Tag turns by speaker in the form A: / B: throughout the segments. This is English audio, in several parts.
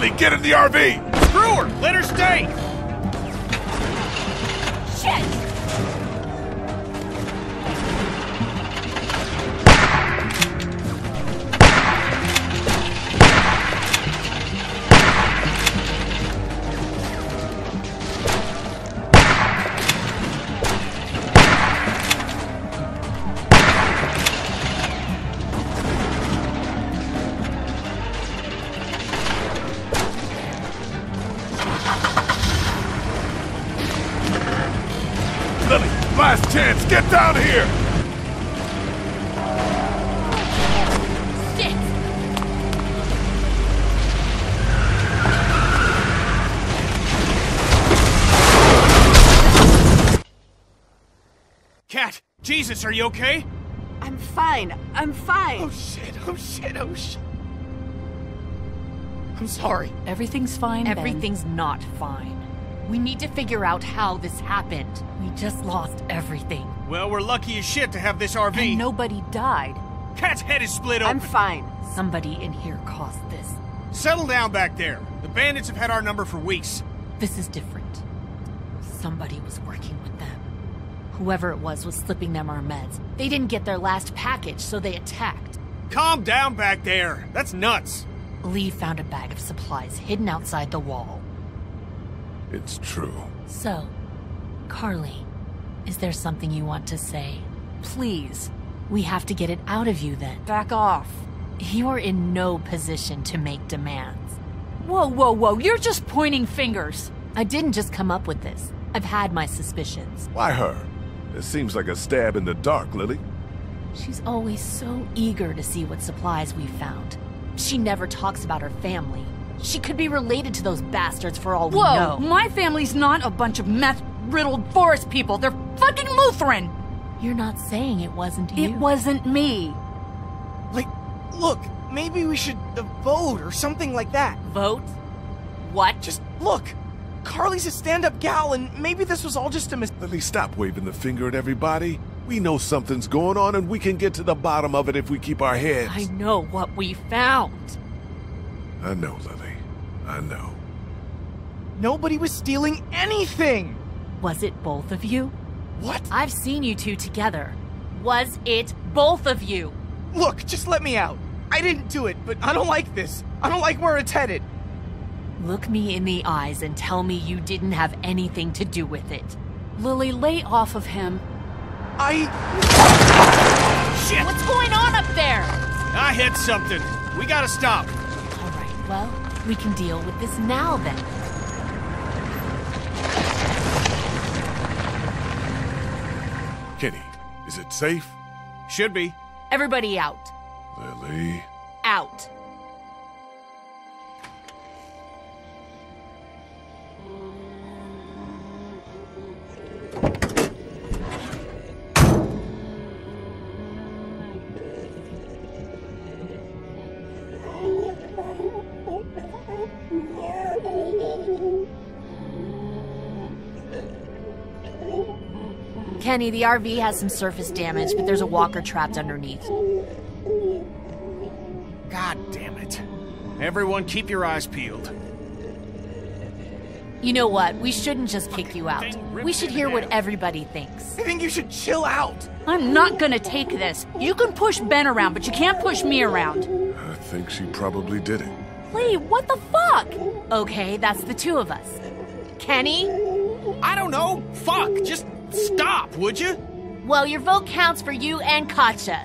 A: Lilly, get in the RV!
B: Screw her! Let her stay!
C: Shit!
A: Chance, get down here!
B: Cat, Jesus, are you okay?
D: I'm fine. I'm fine.
B: Oh shit, oh shit, oh shit. I'm sorry.
E: Everything's fine. Ben.
F: Everything's not fine. We need to figure out how this happened. We just lost everything.
B: Well, we're lucky as shit to have this RV.
E: And nobody died.
B: Cat's head is split open.
D: I'm fine.
F: Somebody in here caused this.
B: Settle down back there. The bandits have had our number for weeks.
F: This is different. Somebody was working with them. Whoever it was was slipping them our meds. They didn't get their last package, so they attacked.
B: Calm down back there. That's nuts.
F: Lee found a bag of supplies hidden outside the wall.
A: It's true.
F: So, Carley, is there something you want to say?
E: Please,
F: We have to get it out of you then.
E: back off.
F: You're in no position to make demands.
E: Whoa, whoa, whoa. You're just pointing fingers.
F: I didn't just come up with this. I've had my suspicions.
A: Why her? It seems like a stab in the dark, Lilly.
F: She's always so eager to see what supplies we've found. She never talks about her family. She could be related to those bastards for all we
E: Whoa,
F: know.
E: my family's not a bunch of meth riddled forest people. They're fucking Lutheran.
F: You're not saying it wasn't you.
E: It wasn't me.
G: Like, look, maybe we should uh, vote or something like that.
F: vote. What?
G: Just look. Carley's a stand-up gal, and maybe this was all just a mis-
A: Lilly, stop waving the finger at everybody. We know something's going on and we can get to the bottom of it if we keep our heads.
F: I know what we found.
A: I know, Lilly. I know.
G: Nobody was stealing anything.
F: Was it both of you?
G: What?
F: I've seen you two together. Was it both of you?
G: Look, just let me out. I didn't do it, but I don't like this. I don't like where it's headed.
F: Look me in the eyes and tell me you didn't have anything to do with it.
E: Lilly, lay off of him.
G: I.
B: Shit!
F: What's going on up there?
B: I hit something. We gotta stop.
F: All right, well, we can deal with this now then.
A: Kenny, is it safe?
B: Should be.
F: Everybody out.
A: Lilly.
F: Out. Kenny, the RV has some surface damage, but there's a walker trapped underneath.
B: God damn it. Everyone, keep your eyes peeled.
F: You know what? We shouldn't just kick you out. We should hear what everybody thinks.
G: I think you should chill out.
E: I'm not gonna take this. You can push Ben around, but you can't push me around.
A: Uh, I think she probably did it.
E: Lee, what the fuck?
F: Okay, that's the two of us. Kenny?
B: I don't know. Fuck. Just stop, would you?
F: Well, your vote counts for you and Katjaa.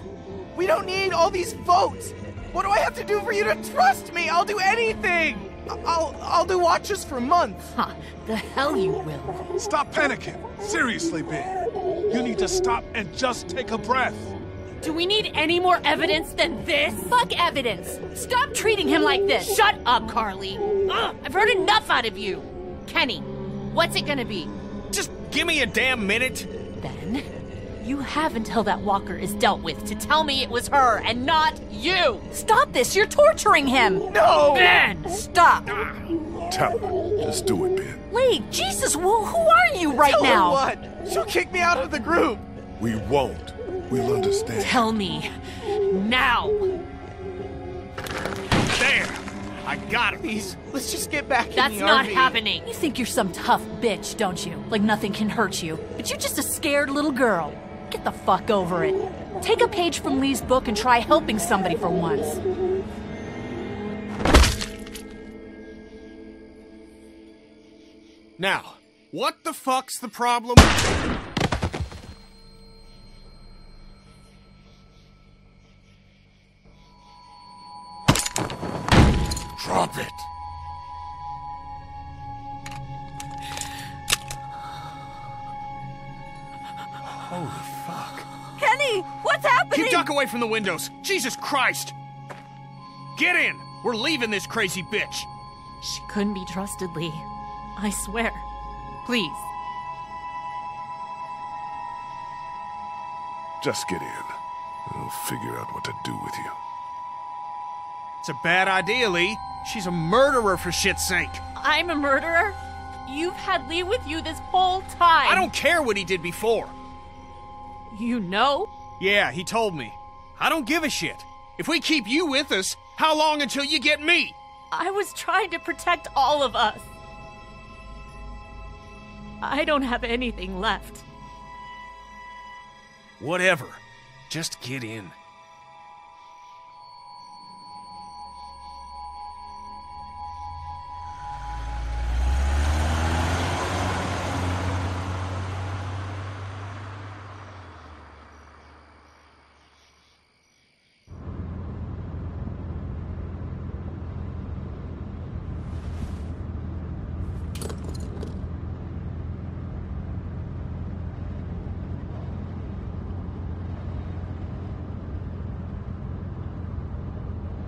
G: We don't need all these votes. What do I have to do for you to trust me? I'll do anything. I- I'll I'll do watches for months.
F: Huh, the hell you will.
H: Stop panicking. Seriously, Ben. You need to stop and just take a breath.
E: Do we need any more evidence than this? Fuck evidence! Stop treating him like this!
F: Shut up, Carley. Ugh, I've heard enough out of you. Kenny, what's it gonna be?
B: Just give me a damn minute.
F: Then, you have until that walker is dealt with to tell me it was her and not you.
E: Stop this! You're torturing him!
G: No.
E: Ben! Stop!
A: Tell her. Just do it, Ben.
E: Lee, Jesus, who, who are you right
G: Tell her
E: now?
G: what? She'll kick me out of the group.
A: We won't. We'll understand.
F: Tell me now.
B: There. I I got him.
G: Please, let's just get back in
F: That's
G: the
F: not
G: RV.
F: happening. You think you're some tough bitch, don't you? Like nothing can hurt you. But you're just a scared little girl. Get the fuck over it. Take a page from Lee's book and try helping somebody for once.
B: Now, what the fuck's the problem? Holy fuck.
D: Kenny, what's happening?
B: Keep duck away from the windows. Jesus Christ. Get in. We're leaving this crazy bitch.
F: She couldn't be trusted, Lee. I swear. Please.
A: Just get in. I'll figure out what to do with you.
B: It's a bad idea, Lee. She's a murderer for shit's sake.
F: I'm a murderer? You've had Lee with you this whole time.
B: I don't care what he did before.
F: You know?
B: Yeah, he told me. I don't give a shit. If we keep you with us, how long until you get me?
F: I was trying to protect all of us. I don't have anything left.
B: Whatever. Just get in.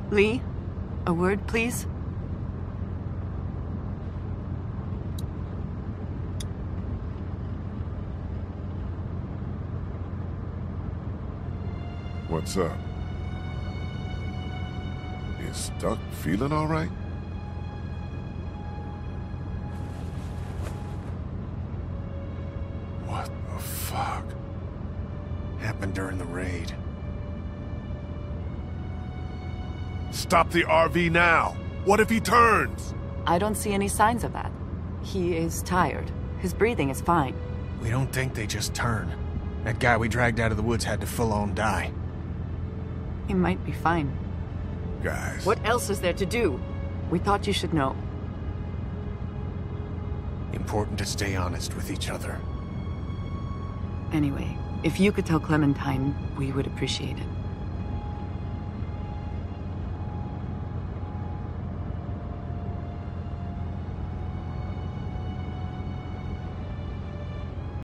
D: Lee, a word, please.
A: What's up? Is Duck feeling all right? What the fuck?
B: Happened during the raid.
A: Stop the RV now! What if he turns?
D: I don't see any signs of that. He is tired. His breathing is fine.
B: We don't think they just turn. That guy we dragged out of the woods had to full on die.
D: He might be fine.
A: Guys.
D: What else is there to do? We thought you should know.
B: Important to stay honest with each other.
D: Anyway, if you could tell Clementine, we would appreciate it.